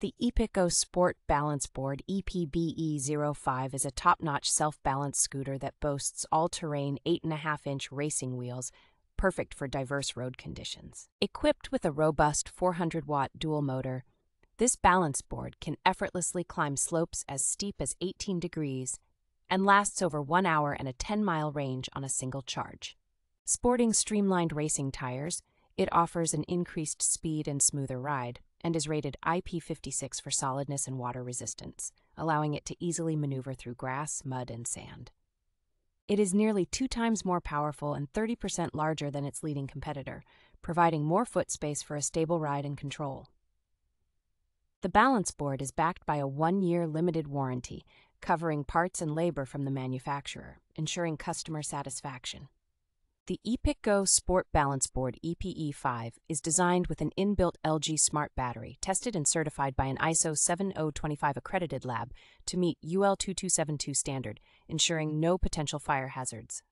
The EPIKGO Sport Balance Board E EPBE05 is a top notch self balance scooter that boasts all terrain 8.5 inch racing wheels, perfect for diverse road conditions. Equipped with a robust 400 watt dual motor, this balance board can effortlessly climb slopes as steep as 18 degrees and lasts over one hour and a 10 mile range on a single charge. Sporting streamlined racing tires, it offers an increased speed and smoother ride and is rated IP56 for solidness and water resistance, allowing it to easily maneuver through grass, mud, and sand. It is nearly two times more powerful and 30% larger than its leading competitor, providing more foot space for a stable ride and control. The balance board is backed by a one year limited warranty, covering parts and labor from the manufacturer, ensuring customer satisfaction. The EPIKGO Sport Balance Board EPE5 is designed with an inbuilt LG Smart battery, tested and certified by an ISO 7025 accredited lab to meet UL2272 standard, ensuring no potential fire hazards.